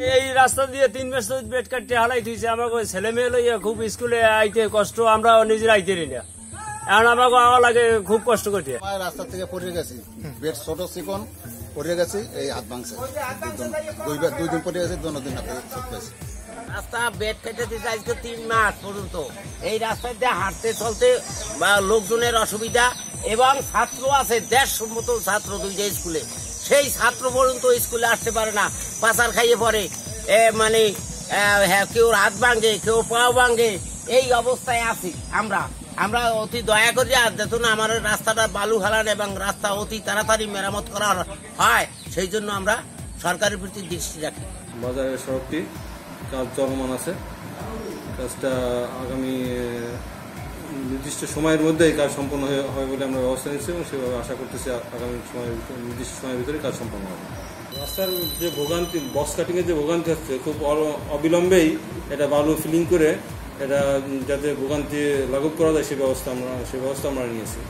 এই রাস্তা দিয়ে তিন মাস বেড কাটতে হালাই থইছে আমাকে ছেলে মেয়ে লইয়া খুব স্কুলে আইতে কষ্ট আমরা নিজের আইতে না। এখন আমাকে আওয়া লাগে খুব কষ্ট করতে। আমার রাস্তা থেকে পড়ে গেছি। বেড ছোট চিকন পড়ে গেছি এই হাত ভাঙছে। দুই- দুইবার দুই দিন পড়ে গেছি দোনো দিন হাতে পেয়েছি। রাস্তা বেড কেটে দিতে আজকে তিন মাস পর্যন্ত। এই রাস্তায় দিয়ে হাঁটতে চলতে বা লোকজনের অসুবিধা এবং ছাত্র আছে দেড়শো মতো ছাত্র দুইটা স্কুলে। সেই ছাত্র পর্যন্ত স্কুলে আসতে পারে না। পাচার খাইয়ে পড়ে। মানে হ্যাঁ, কেউ হাত ভাঙে কেউ পাও ভাঙে এই অবস্থায় আছি আমরা। আমরা অতি দয়া করি আর দেখুন আমার রাস্তাটা বালু হালান এবং রাস্তা অতি তাড়াতাড়ি মেরামত করা হয় সেই জন্য আমরা সরকারের প্রতি দৃষ্টি রাখি। বাজারের সড়কটি কাজ চলমান আছে। কাজটা আগামী নির্দিষ্ট সময়ের মধ্যেই কাজ সম্পন্ন হয়ে- বলে আমরা ব্যবস্থা নিচ্ছি এবং সেভাবে আশা করতেছি আগামী সময়ের নির্দিষ্ট সময়ের ভিতরে কাজ সম্পন্ন হবে। রাস্তার যে ভোগান্তি বক্স কাটিংয়ের যে ভোগান্তি হচ্ছে, খুব অবিলম্বেই এটা বালু ফিলিং করে, এটা যাতে ভোগান্তি লাঘব করা যায়, সে ব্যবস্থা আমরা, সে ব্যবস্থা আমরা নিয়েছি।